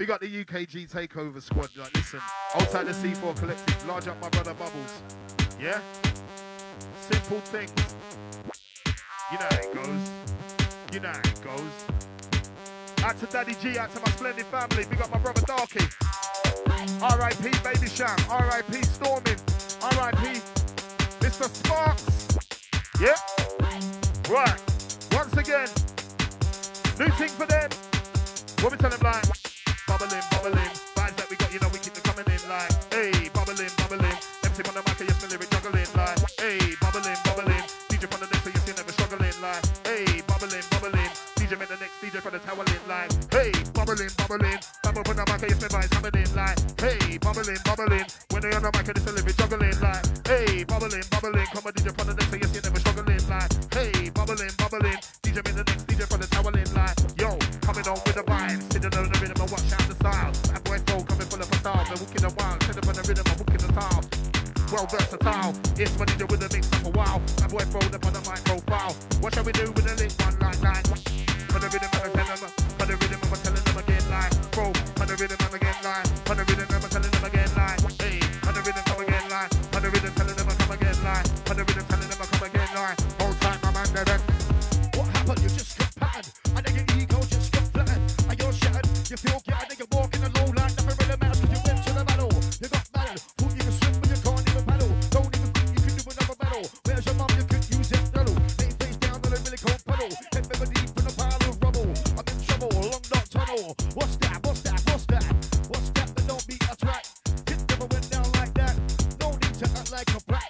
Big up the UKG Takeover Squad. Like, listen, outside the C4 Collective, large up my brother Bubbles. Yeah? Simple things. You know how it goes. You know how it goes. Out to Daddy G, out to my splendid family. Big up my brother Darky. R.I.P. Baby Sham. R.I.P. Storming. R.I.P. Mr. Sparks. Yeah? Right. Once again, new thing for them. What we tell them like? Bubbling, bubbling. Vibes that we got, you know, we keep them coming in like, hey, bubbling, bubbling. MC on the mic, yes, the lyric juggling like, hey, bubbling, bubbling. DJ from the next, so you see never struggling like, hey, bubbling, bubbling. DJ make the next DJ for the toweling like, hey, bubbling, bubbling. Bubble on the mic, yes, the vibes coming in like, hey, bubbling, bubbling. When they on the mic, it's the lyric juggling like, hey, bubbling, bubbling. Well versatile, it's my DJ with a mix up a while. My boy throw up on the mic profile. What shall we do with the link one like that? For the rhythm I'm telling them, for the rhythm I'm telling them again like, bro, for the rhythm and again like a brat.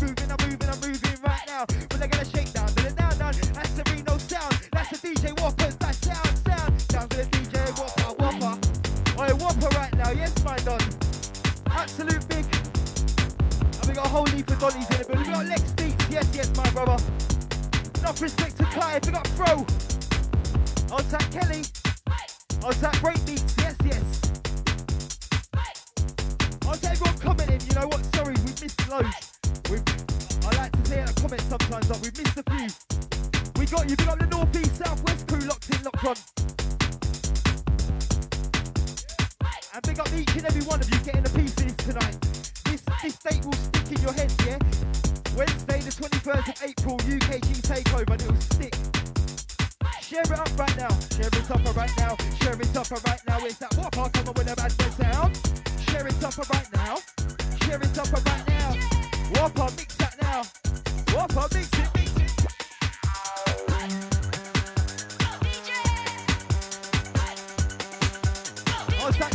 Moving, I'm moving, I'm moving right now. When I get a shake down, down, down. That's the Reno sound. That's the DJ Whoppas. That sound, sound. Down to the DJ right now, yes, my don. Absolute big. We got a whole heap of dollies in it, but we got Lex Beats, yes, yes, my brother. Enough respect to Clive, we got Fro. On Kelly. On that Got you, we got the North East South West crew locked in, locked on. And big up each and every one of you getting a piece of this tonight. This this date will stick in your heads, yeah? Wednesday the 21st of April, UKG takeover, and it'll stick. Share it up right now. Share it up right now. Share it up right now. It's that Whoppa coming with a bad sound. Share it up right now. Share it up right now. Whoppa, mix that now. Whoppa, mix it, mix it.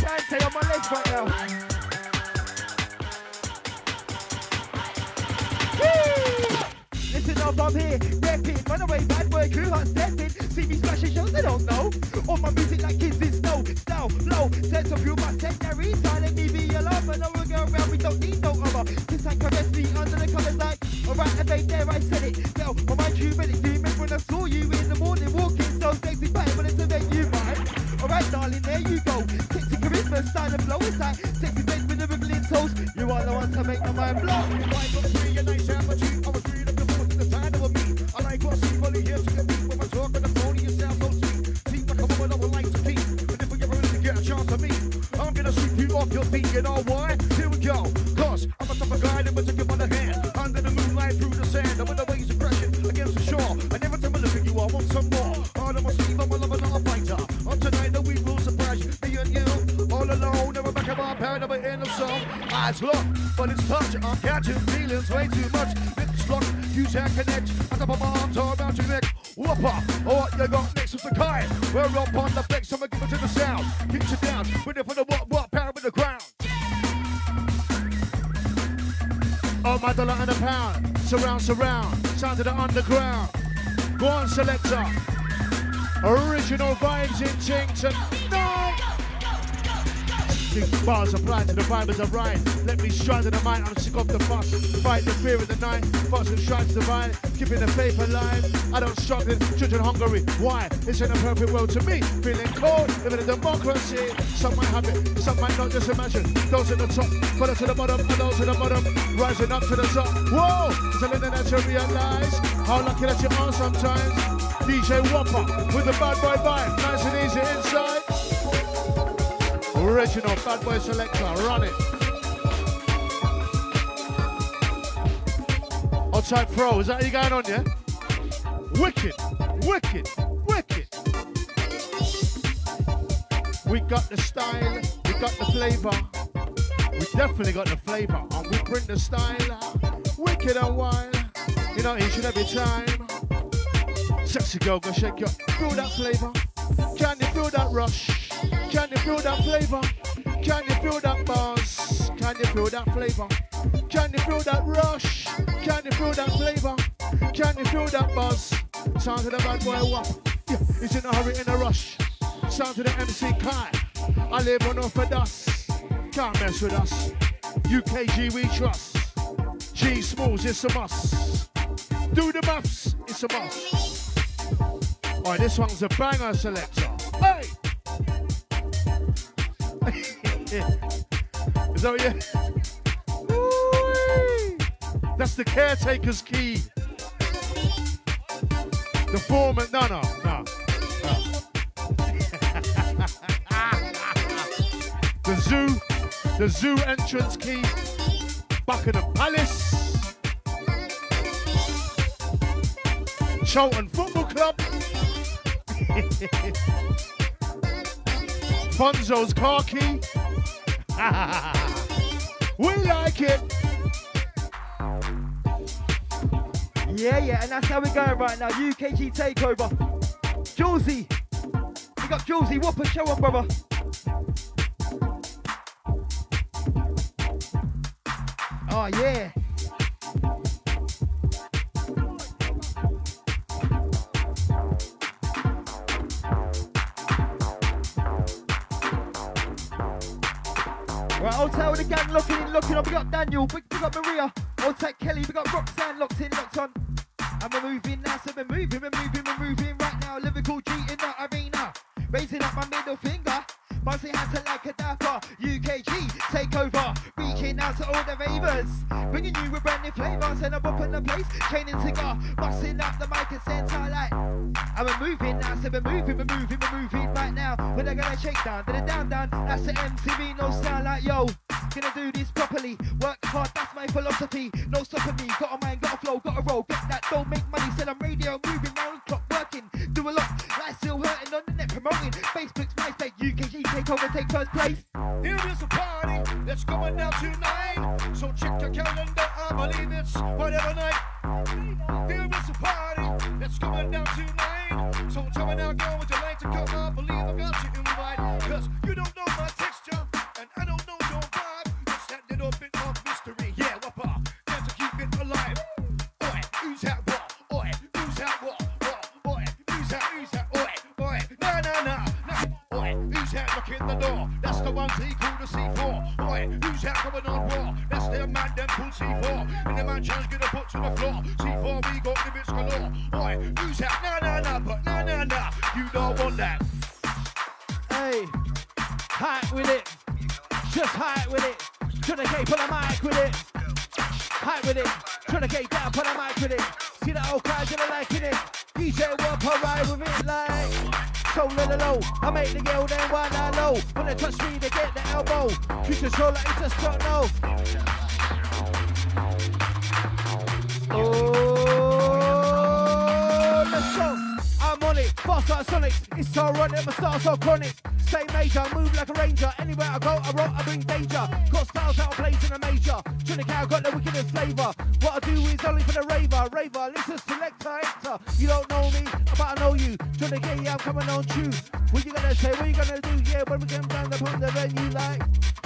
It's that Dante on my legs right now. Listen up, I'm here, repping, run away, bad boy, crew hot stepping. See me splashing shows, they don't know. All my music like kids is snow, style, low. Sense of humor, secondary, silent, me be a lover. No one go around, we don't need no other. Kiss and caress me under the covers like, alright, and they there, I said it. On my do you remember when I saw you in the morning, walking Charisma, style and flow, it's like sexy face with the wiggling toes. You are the one to make my mind blow. A? I was to the of a. I like talk on the phone, you sound so sweet. A. But if ever get a chance I'm gonna sweep you off your feet. You know why? Touch. I'm catching feelings way too much. Lips locked, use and connect. I of my arms around your neck. Whoppa, oh, what you got next with the kind. We're up on the flex, I'ma give it to the sound. Keeps you down, ready for the what, what, power with the ground. Oh, my dollar and a pound. surround, surround. Sound of the underground. Go on, selector. Original vibes in Chington. These bars apply to the vibers of rhyme. Let me stride to the mic, I'm sick of the fuss. Fight the fear of the night, fuss and strides the vine. Keeping the faith alive. I don't struggle, children hungry. Why? It's in a perfect world to me. Feeling cold, living in democracy. Some might have it, some might not just imagine. Those at the top, follow to the bottom, and those at the bottom, rising up to the top. Whoa! A little that you realize how lucky that you are sometimes. DJ Whoppa with the bad boy vibe, nice and easy inside. Original bad boy selector, run it. Outside pro, is that you going on, yeah? Wicked, wicked, wicked. We got the style, we got the flavor. We definitely got the flavor, and we bring the style. Wicked and wild, you know, each and every time. Sexy girl, go shake your, feel that flavor. Can you feel that rush? Can you feel that flavor? Can you feel that buzz? Can you feel that flavor? Can you feel that rush? Can you feel that flavor? Can you feel that buzz? Sound to the bad boy what? Yeah, he's in a hurry, in a rush. Sound to the MC Kai. I live on off of dust. Can't mess with us. UKG we trust. G Smallz, it's a must. Do the maths, it's a must. Alright, this one's a banger selector. Hey! Is that what you? Ooh-wee. That's the caretaker's key. The foreman, no, no, no. no. the zoo, the zoo entrance key. Buckingham Palace. Charlton Football Club. Fonzo's car key. we like it. Yeah, yeah, and that's how we're going right now. UKG takeover. Julesy. We got Julesy. Whoppa, show on, brother. Oh, yeah. Tail with the gang locking in, locking on. We got Daniel, we, we got Maria, old tech Kelly, we got Roxanne locked in, locked on. And we're moving now, so we're moving, we're moving, we're moving right now. Liverpool G in the arena. Raising up my middle finger. Bouncing hands to like a dapper. UKG take over. Reaching out to all the ravers. Bringing you a brand new flavour. Send them up in the place. Training cigar. Busting up the mic and center like. And we're moving now, so we're moving, we're moving, we're moving right now. We're gonna shake down, da down, down. That's the MTV, no sound like yo. Gonna do this properly. Work hard, that's my philosophy. No stopping me. Got a mind, got a flow, got a roll. Get that don't make money. Sell on radio, moving round clock, working. Do a lot. Life still hurting on the net, promoting. Facebook's my MySpace, UKG take over, take first place. Here is a party that's going down tonight. So check your calendar, I believe it's whatever night. Here is a party that's going down tonight. So tell me now, girl, would you like to come? I believe I got you Hot with it. Tryna get down, put a mic with it. See the old crowd, you're liking it. DJ work I ride with it like. So low, low, I make the girl then one I low. When they touch me, they get the elbow. You control like you just don't know. Like Sonic. It's running, my style so chronic. Stay major, move like a ranger. Anywhere I go, I rock, I bring danger. Got styles out plays in a major. Trinity cow got the wickedest flavour. What I do is only for the raver. Raver, listen, selector, enter. You don't know me, but I know you. Trinity, yeah, I'm coming on true. What you gonna say? What you gonna do? Yeah, when we come down upon the venue, like.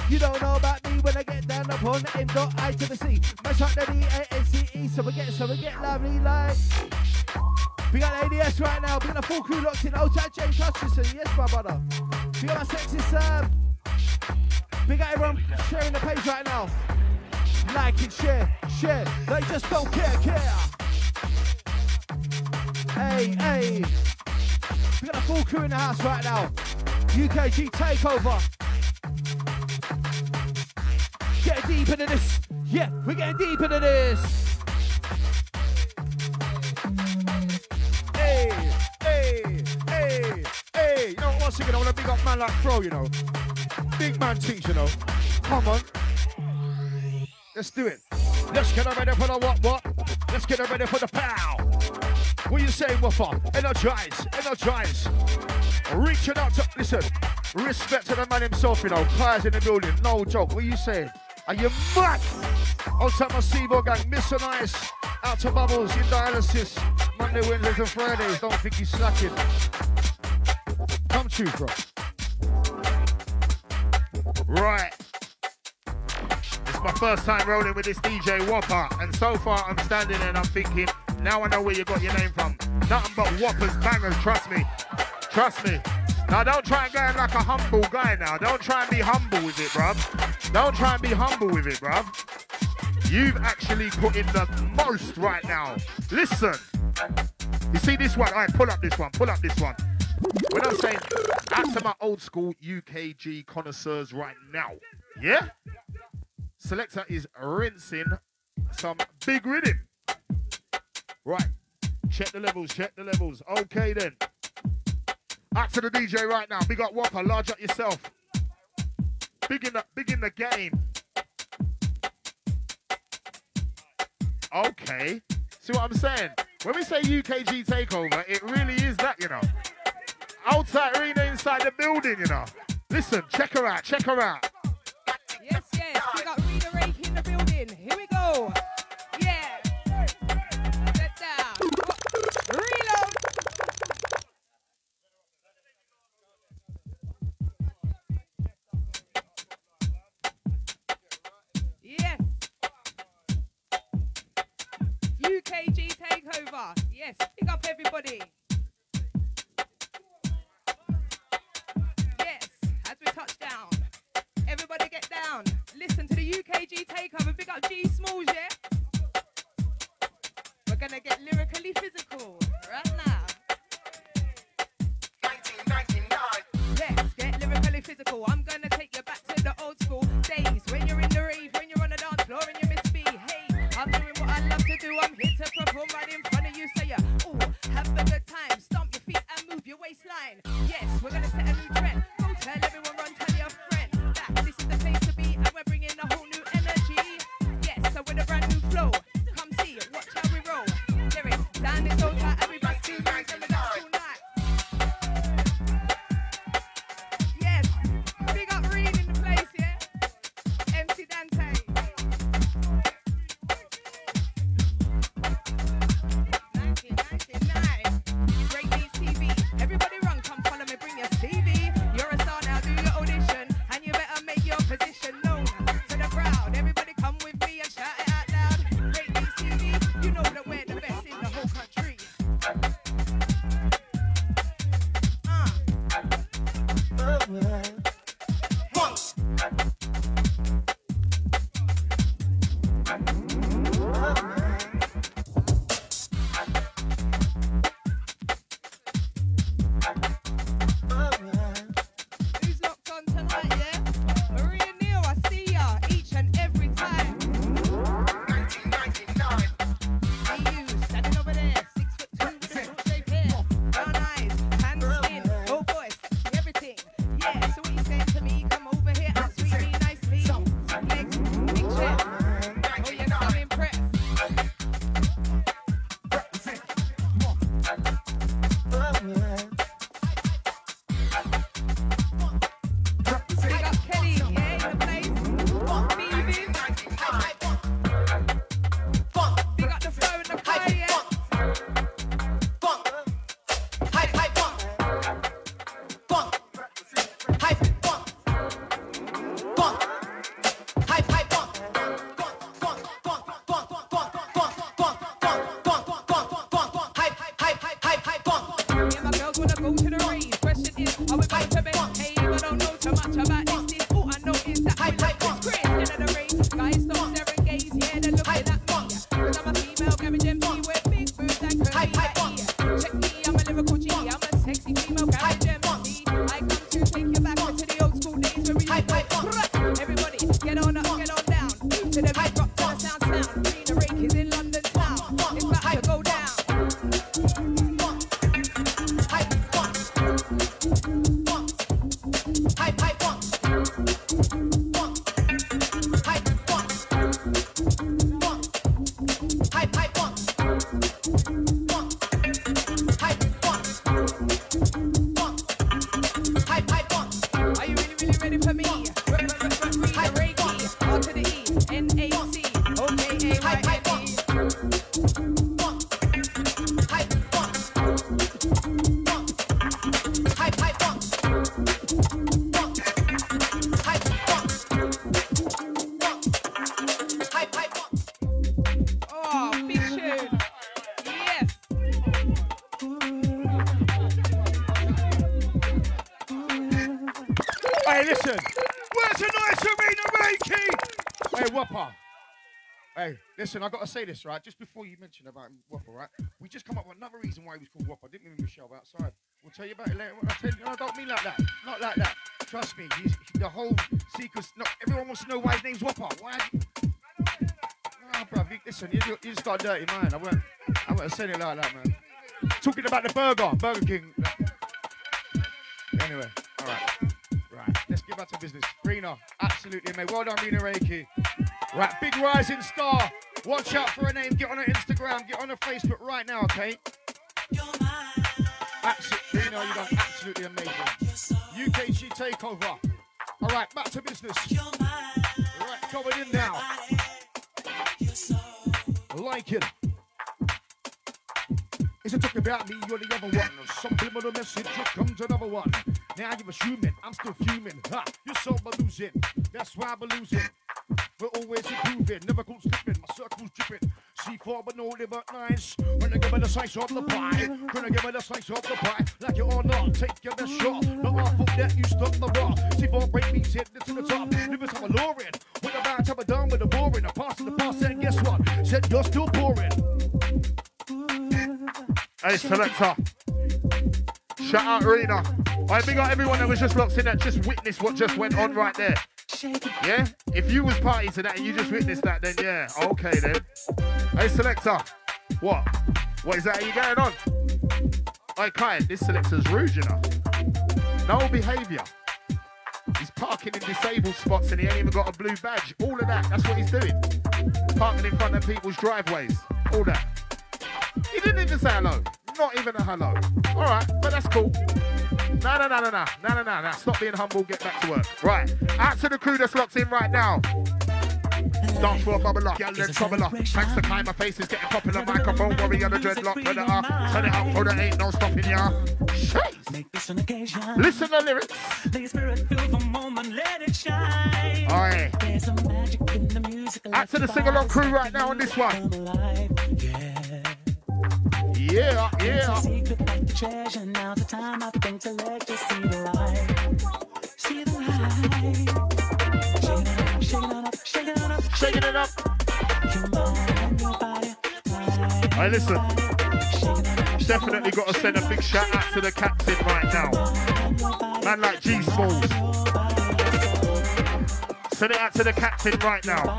You don't know about me when I get down upon the M dot I to the C. Mash up the D A N C E, so we get so we get lovely like. We got ADS right now. We got a full crew locked in. Old chat James Hutchinson. Yes, my brother. We got my sexy Sam. We got everyone sharing the page right now. Like and share, share. They just don't care, care. Hey, hey. We got a full crew in the house right now. UKG takeover. Get deep into this. Yeah, we're getting deep into this. Once again, I want to big up man like Fro, you know. Big man teach, you know. Come on. Let's do it. Let's get ready for the what what. Let's get ready for the pow. What you saying, Whoppa? Energize, energize. Reaching out to, listen, respect to the man himself, you know. Kai's in the building, no joke. What you saying? Are you mad? On top of Seaboard gang, Mr. Nice. Out to Bubbles in dialysis. Monday, Wednesdays, and Fridays. Don't think he's slacking. Come true, bro. Right. It's my first time rolling with this DJ Whoppa, and so far I'm standing and I'm thinking, now I know where you got your name from. Nothing but Whoppers, bangers, trust me. Trust me. Now don't try and go like a humble guy now. Don't try and be humble with it, bruv. Don't try and be humble with it, bruv. You've actually put in the most right now. Listen. You see this one? All right, pull up this one. Pull up this one. When I'm saying out to my old school UKG connoisseurs right now, yeah? Selector is rinsing some big rhythm. Right. Check the levels, check the levels. Okay then. Out to the DJ right now. Big up Whoppa, large up yourself. Big in the big in the game. Okay. See what I'm saying? When we say UKG takeover, it really is that, you know. Outside arena inside the building, you know. Listen, check her out, check her out. Yes, yes. We got Rita Rake in the building. Here we go. I eight. Listen, I gotta say this, right? Just before you mention about Whoppa, right? We just come up with another reason why he was called Whoppa. Didn't we, Michelle, outside? We'll tell you about it later. I'll tell you, no, I don't mean like that. Not like that. Trust me, he's, the whole secret. No, everyone wants to know why his name's Whoppa. Why? Nah, you, listen, you, you just got a dirty mind. I won't, I won't say it like that, man. Talking about the burger, Burger King. Anyway, all right. Right, let's get back to business. Rena, absolutely, mate. Well done, Rena Reiki. Right, big rising star. Watch out for her name. Get on her Instagram. Get on her Facebook right now, okay? Absolutely, you done absolutely amazing. UKG takeover. All right, back to business. Right, going in now. Like it. Is it talking about me? You're the other one. Subliminal message, here comes another one. Now you're assuming I'm still fuming. Ha, you're so losing. That's why I'm losing. We're always improving, never go slipping. Circle's dripping. C4 but no liver nice. When I give it a slice of the pie, when I give it a slice of the pie, like it or not, take your best shot. Not awful that you stop the raw. C4 break me, hit this to the top. Living some alluring. When I'm about to done with the boring, I passed the past, and guess what? Said you're still boring. Hey, selector. Shout out Rena. I big up everyone that was just locked in that just witnessed what just went on right there. Yeah? If you was party to that and you just witnessed that, then yeah, okay then. Hey, selector. What? What is that? Are you going on? Hey, Kai, this selector's rude, you know. No behaviour. He's parking in disabled spots and he ain't even got a blue badge. All of that, that's what he's doing. Parking in front of people's driveways. All that. He didn't even say hello. Not even a hello. All right, but that's cool. No, no, no, no, no, no, no, no, no. Stop being humble. Get back to work. Right. Out to the crew that's locked in right now. Dance for a bubble up, girl, then trouble up. Thanks to time, my face is getting popular. Microphone worry on the dreadlock, turn it up. Turn it up, for there ain't no stopping ya. Shades. Make this an occasion. Listen to the lyrics. Your spirit feel the moment, let it shine. Aye. There's some magic in the music. Out to the sing-along crew right now on this one. Yeah. Yeah, treasure. Now's the time I think to let you see the light. See the light. Shaking it up, shaking it up, Shaking it up. shaking it up. Hey, listen. Definitely got to send a big shout out to the captain right now. Man like G Smallz. Send it out to the captain right now.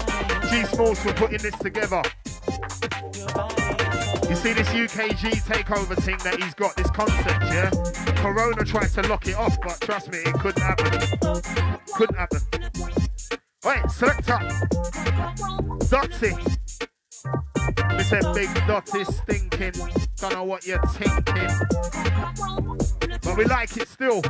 G Smallz for putting this together. You see this UKG takeover thing that he's got, this concept, yeah? Corona tried to lock it off, but trust me, it couldn't happen. Couldn't happen. Wait, selector. Dotty. Listen, big Dotty stinking. Don't know what you're thinking. But we like it still.